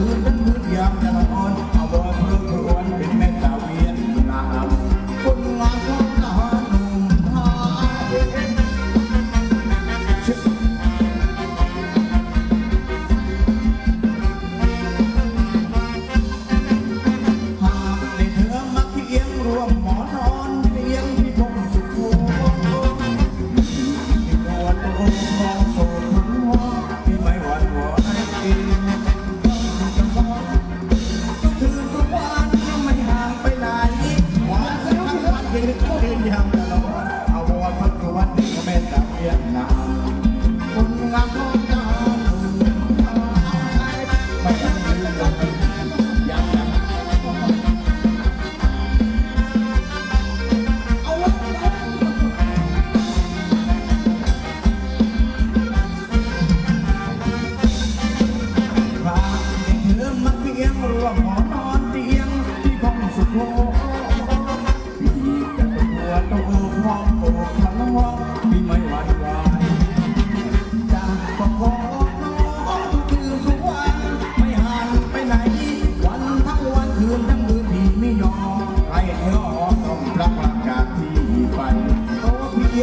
ทั้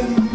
อ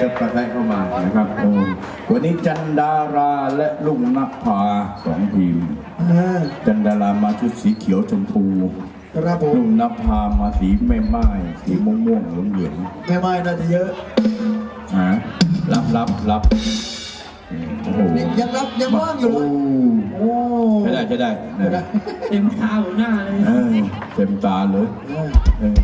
กระแทกเข้ามานะครับโอ้วันนี้จันดาราและลุงนภาสองทีมอ่าจันดารามาชุดสีเขียวชมพูครับผมลุงนภามาสีแม่ไม้สีม่วงม่วงๆเหลืองเหลืองแม่ไม้น่าจะเยอะๆฮะรับรับรับโอ้โหนี่ยังรับยังว่างอยู่เลยโอ้ใช่ได้ใช่ได้นะได้เต็มเท้าหน้าเลยเออเต็มตาเลยเออเออ